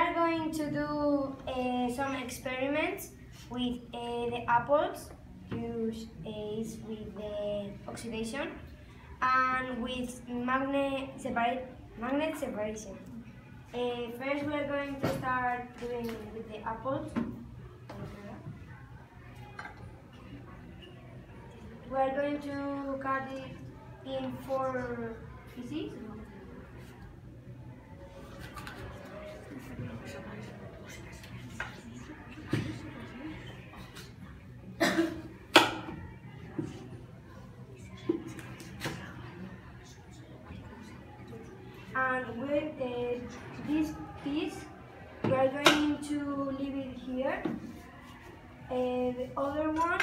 are going to do uh, some experiments with uh, the apples, which is with the oxidation, and with magnet magnet separation. Uh, first, we are going to start doing with the apples. We are going to cut it in four pieces. And with uh, this piece we are going to leave it here and the other one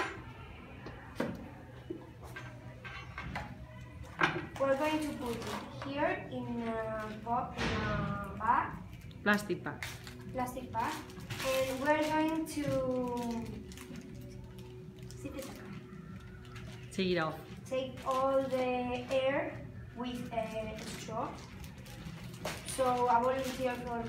we're going to put it here in a, bo- in a bag Plastic bag. plastic bag and we're going to Take it off. take all the air with a straw. So a volunteer for.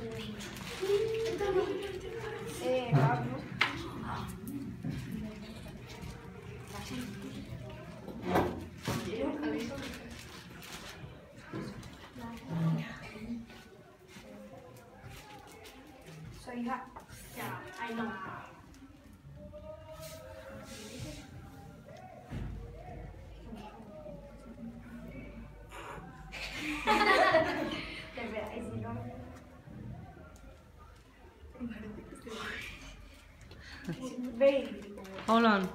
So you have. Yeah, I know. Hold on.